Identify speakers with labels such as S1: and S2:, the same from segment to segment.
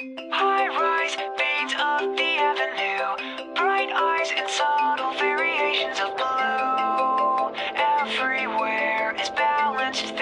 S1: High rise, veins of the avenue, bright eyes and subtle variations of blue. Everywhere is balanced.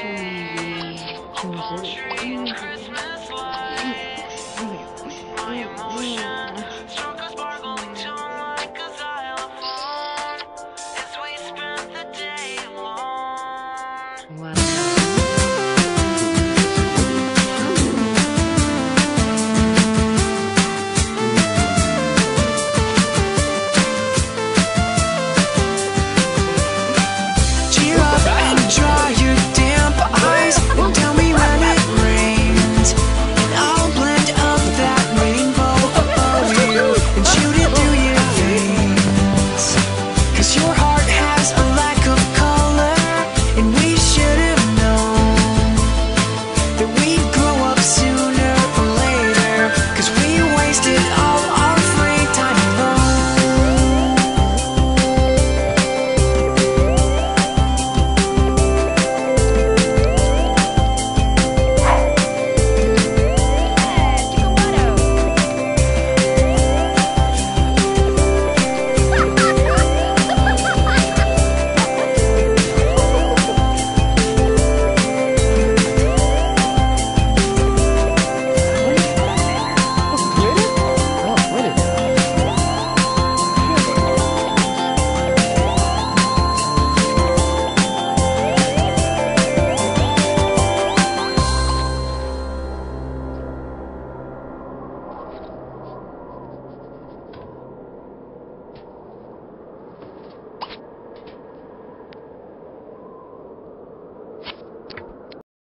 S1: Chewy, choose it.